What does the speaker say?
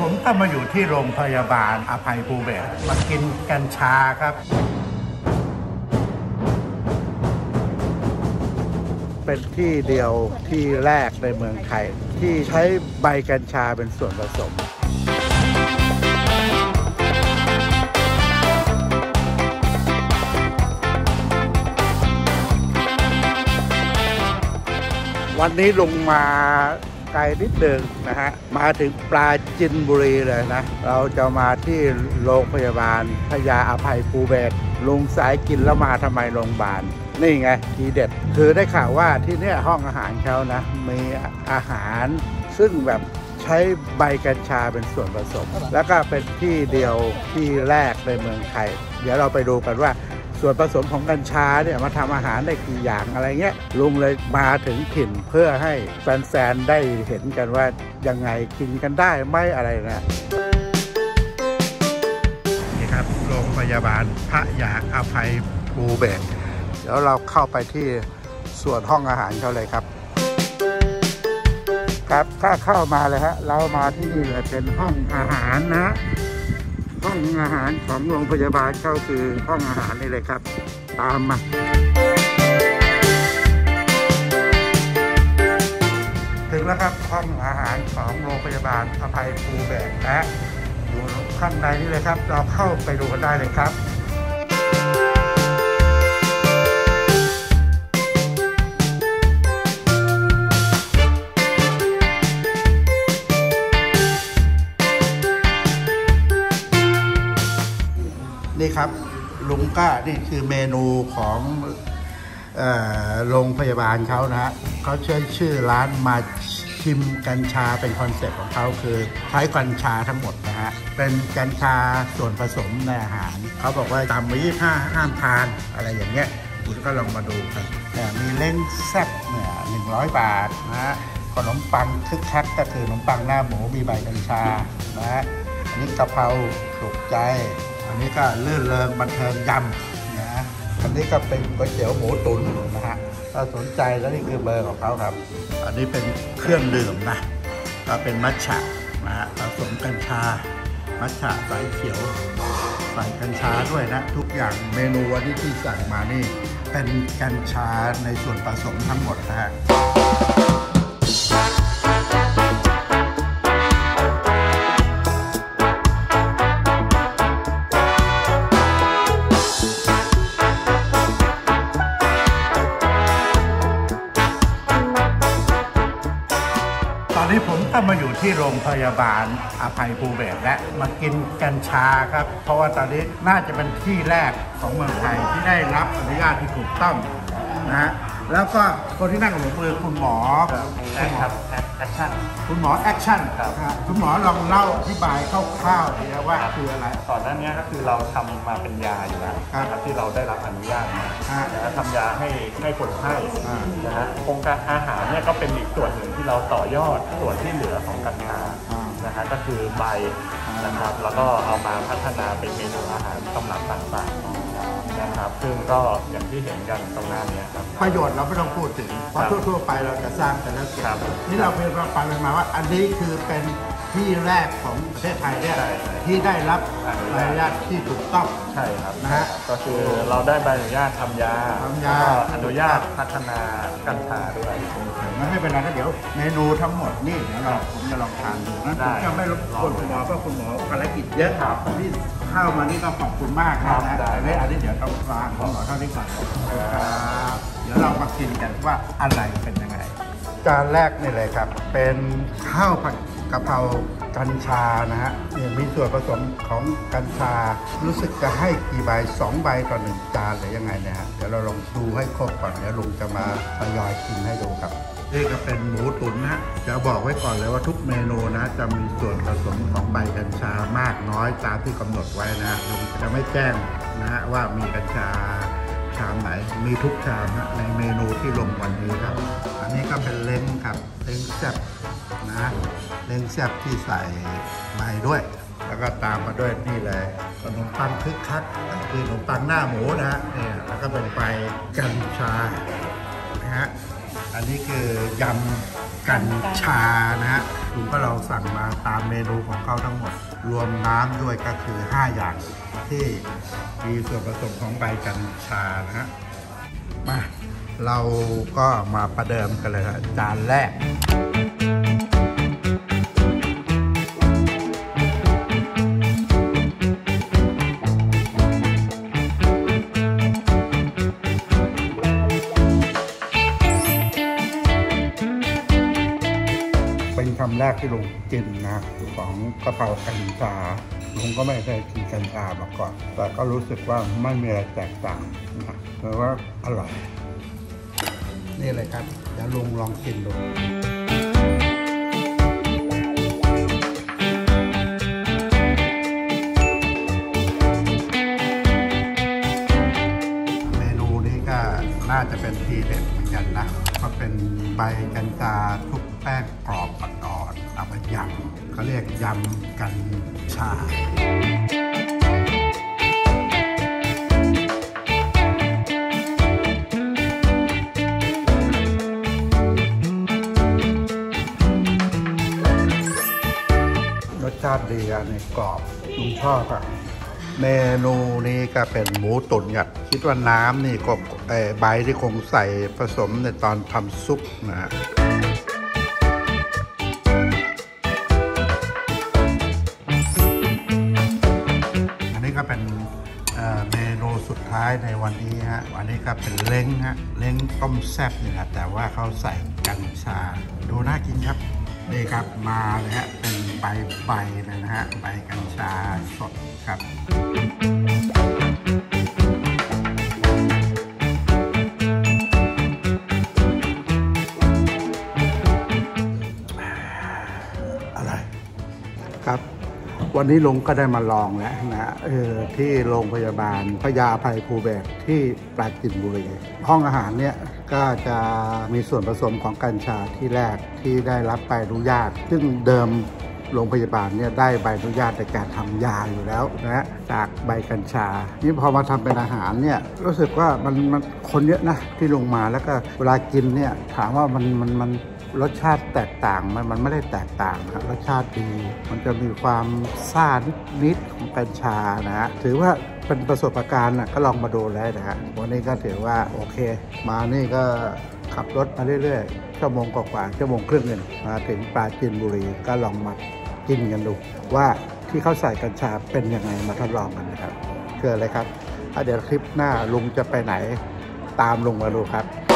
ผมก็มาอยู่ที่โรงพยาบาลอภัยภูเบศมากินกัญชาครับ เป็นที่เดียวที่แรกในเมืองไทย ที่ใช้ใบกัญชาเป็นส่วนผสมวันนี้ลงมา ไกลนิดหนึ่งนะฮะ มาถึงปลาจินบุรีเลยนะ เราจะมาที่โรงพยาบาลพญาอภัยภูเบศลุงสายกินแล้วมาทำไมโรงพยาบาล นี่ไง ทีเด็ด คือได้ข่าวว่าที่เนี่ยห้องอาหารเขานะ มีอาหารซึ่งแบบใช้ใบกัญชาเป็นส่วนผสม แล้วก็เป็นที่เดียวที่แรกในเมืองไทย เดี๋ยวเราไปดูกันว่า ส่วนผสมของกัญชาเนี่ยมาทำอาหารได้กี่อย่างอะไรเงี้ยลุงเลยมาถึงถิ่นเพื่อให้แฟนๆ ได้เห็นกันว่ายังไงกินกันได้ไหมอะไรนะนี่ครับโรงพยาบาลพระยาอภัยภูเบศเดี๋ยวเราเข้าไปที่ส่วนห้องอาหารเขาเลยครับ ครับถ้าเข้ามาเลยฮะเรามาที่นี่เลยเป็นห้องอาหารนะ ห้องอาหารของโรงพยาบาลก็คือห้องอาหารนี่เลยครับ ตามมาถึงแล้วครับห้องอาหารของโรงพยาบาลอภัยภูเบศและอยู่ข้างในนี่เลยครับ เราเข้าไปดูกันได้เลยครับ นี่ครับลุงก้านี่คือเมนูของโรงพยาบาลเขานะฮะเขาเชื่อชื่อร้านมาชิมกัญชาเป็น concept ของเขาคือ ใช้กัญชาทั้งหมดนะฮะ เป็นกัญชาส่วนผสมในอาหาร เขาบอกว่าตามมายี่ห้าห้ามทานอะไรอย่างเงี้ยคุณก็ลองมาดูกันเนี่มีเล้งแซ่บเนี่ยหนึ่งร้อยบาทนะฮะขนมปังคึกคักก็คือขนมปังหน้าหมูมีใบกัญชานะฮะอันนี้กะเพราปลุกใจ อันนี้ก็ลื่นเริงบันเทิงยำนะอันนี้ก็เป็นก๋วยเตี๋ยวหมูตุ๋นนะฮะถ้าสนใจแล้วนี่คือเบอร์ของเขาครับ อันนี้เป็นเครื่องดื่มนะก็เป็นมัทฉะนะฮะผสมกัญชา มัทฉะสายเขียวใส่กัญชาด้วยนะ ทุกอย่างเมนูวันนี้ที่สั่งมานี่ เป็นกัญชาในส่วนผสมทั้งหมดนะฮะ ก็มาอยู่ที่โรงพยาบาลอภัยภูเบศและมากินกัญชาครับ เพราะว่าตอนนี้น่าจะเป็นที่แรกของเมืองไทยที่ได้รับอนุญาตที่ถูกต้องนะฮะแล้วก็คนที่นั่งกับผมคือคุณหมอแอคครับ แอคชั่น คุณหมอแอคชั่นครับนะฮะคุณหมอลองเล่าอธิบายคร่าวๆดีนะว่าคืออะไร ก่อนหน้านี้ก็คือเราทำมาเป็นยาอยู่แล้วครับนะครับที่เราได้รับอนุญาตมาอ่านะทำยาให้ให้คนไข้อ่า นะฮะโครงการอาหารเนี่ยก็เป็นอีกส่วนหนึ่งที่เราต่อยอดส่วนที่เหลือของกัญชาอ่า นะฮะก็คือใบนะครับแล้วก็เอามาพัฒนาเป็นเมนูอาหารสำหรับต่างๆ นะครับ ซึ่งก็อย่างที่เห็นกันตรงหน้าเนี้ครับ ประโยชน์เราไม่ต้องพูดถึงเพราะครับทั่วๆไปเราจะสร้างแต่ละเก็บครับ นี่เราเพียงฟังไปมาว่าอันนี้คือเป็น ที่แรกของประเทศไทยเนี่ยใช่ใช่ ที่ได้รับอใบนุญาตอนุญาตที่ถูกต้อง ใช่ครับนะฮะก็คือเราได้ใบอนุญาตทำยาทำยา แล้วก็อนุญาตพัฒนากัญชาด้วย งั้นไม่เป็นไรนะเดี๋ยวเมนูทั้งหมดนี่เดี๋ยวเราผมจะลองทานดูนะได้ผมจะไม่รบกวนคุณหมอเพราะคุณหมอภารกิจเยอะครับที่เข้ามานี่ก็ขอบคุณมากครับนะได้แต่ไม่อันนี้เดี๋ยวต้องฟังคุณหมอเท่านี้ก่อนครับเดี๋ยวเรามากินกันว่าอะไรเป็นยังไงจานแรกนี่เลยครับ เป็นข้าวผัด กะเพรากัญชานะฮะเนี่ยมีส่วนผสมของกัญชา รู้สึกจะให้กี่ใบสองใบต่อหนึ่งจานหรือยังไงนะฮะเดี๋ยวเราลองดูให้ครบก่อนเดี๋ยวลุงจะมาทยอยกินให้ดูครับนี่ก็เป็นหมูตุ๋นนะฮะจะบอกไว้ก่อนเลยว่าทุกเมนูนะ จะมีส่วนผสมของใบกัญชามากน้อยตามที่กำหนดไว้นะฮะลุงจะไม่แจ้งนะฮะว่ามีกัญชาชามไหนมีทุกชามฮะในเมนูที่ลงวันนี้ครับ อันนี้ก็เป็นเล้งครับเล้งแซ่บ เล้งแซ่บที่ใส่ใบด้วย แล้วก็ตามมาด้วยนี่เลยขนมปังคึกคักคือขนมปังหน้าหมูนะฮะเนี่ยแล้วก็เป็นใบกัญชานะฮะอันนี้คือยำกัญชานะฮะลุงก็เราสั่งมาตามเมนูของเขาทั้งหมด รวมน้ำด้วยก็คือ 5 อย่างที่มีส่วนผสมของใบกัญชานะฮะมาเราก็มาประเดิมกันเลยครับจานแรก เป็นคำแรกที่ลุงกินนะของกะเพรากัญชาลุงก็ไม่เคยกินกัญชามาก่อน แต่ก็รู้สึกว่าไม่มีอะไรแตกต่างนะเพราะว่าอร่อย นี่เลยครับ เดี๋ยวลุงลองกินดูเมนูนี้ก็น่าจะเป็นทีเด็ดเหมือนกันนะเพราะเป็นใบกัญชาคลุกแป้งกรอบ เขาเรียกยำกัญชา รสชาติดีอันนี้กรอบลุงชอบอะเมนูนี้ก็เป็นหมูตุ๋นครับคิดว่าน้ำนี่ก็ใบที่คงใส่ผสมในตอนทำซุปนะฮะายในวันนี้ฮะวันนี้ก็เป็นเล้งฮะเล้งต้มแซ่บนี่แหละแต่ว่าเขาใส่กัญชา ดูน่ากินครับนี่ครับมาเลยฮะเป็นใบใบเลยนะฮะใบกัญชาสดครับอะไรครับ วันนี้ลุงก็ได้มาลองแล้วนะเออที่โรงพยาบาลพญาภัยภูเบศที่ปราจีนบุรีห้องอาหารเนี่ยก็จะมีส่วนผสมของกัญชาที่แรกที่ได้รับใบอนุญาต ซึ่งเดิมโรงพยาบาลเนี่ยได้ใบอนุญาตในการทำยาอยู่แล้วนะจากใบกัญชา นี่พอมาทำเป็นอาหารเนี่ยรู้สึกว่ามันมันคนเยอะนะที่ลงมาแล้วก็เวลากินเนี่ยถามว่ามันมันมัน รสชาติแตกต่างมันมันไม่ได้แตกต่างนะครับรสชาติดี มันจะมีความซ่านิดๆของกัญชานะฮะถือว่าเป็นประสบการณ์นะก็ลองมาดูแล้วนะฮะวันนี้ก็ถือว่าโอเค มานี่ก็ขับรถมาเรื่อยๆชั่วโมงกว่าๆชั่วโมงครึ่งหนึ่งมาถึงปราจีนบุรีก็ลองมากินกันดูว่าที่เขาใส่กัญชาเป็นยังไงมาทดลองกันนะครับเกิดอะไรครับเดี๋ยวคลิปหน้าลุงจะไปไหนตามลุงมาดูครับ